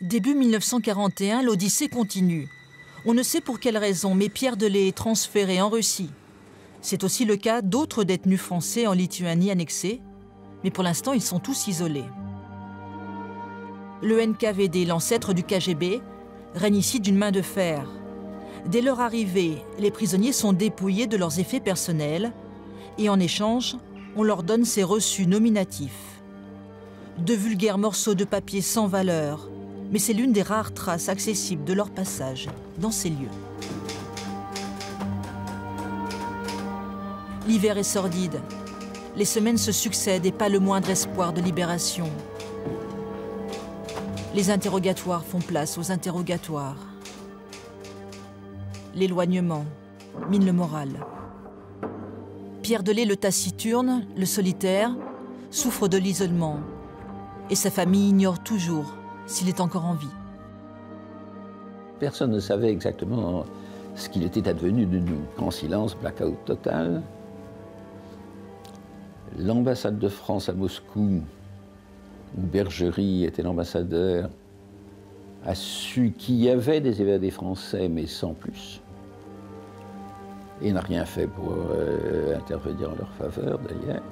Début 1941, l'Odyssée continue. On ne sait pour quelle raison, mais Pierre Delay est transféré en Russie. C'est aussi le cas d'autres détenus français en Lituanie annexée, mais pour l'instant, ils sont tous isolés. Le NKVD, l'ancêtre du KGB, règne ici d'une main de fer. Dès leur arrivée, les prisonniers sont dépouillés de leurs effets personnels et en échange, on leur donne ces reçus nominatifs. De vulgaires morceaux de papier sans valeur, mais c'est l'une des rares traces accessibles de leur passage dans ces lieux. L'hiver est sordide. Les semaines se succèdent et pas le moindre espoir de libération. Les interrogatoires font place aux interrogatoires. L'éloignement mine le moral. Pierre Delay, le taciturne, le solitaire, souffre de l'isolement. Et sa famille ignore toujours s'il est encore en vie. Personne ne savait exactement ce qu'il était advenu d'une grand silence, blackout total. L'ambassade de France à Moscou, où Bergerie était l'ambassadeur, a su qu'il y avait des évadés français, mais sans plus. Et n'a rien fait pour euh, intervenir en leur faveur, d'ailleurs.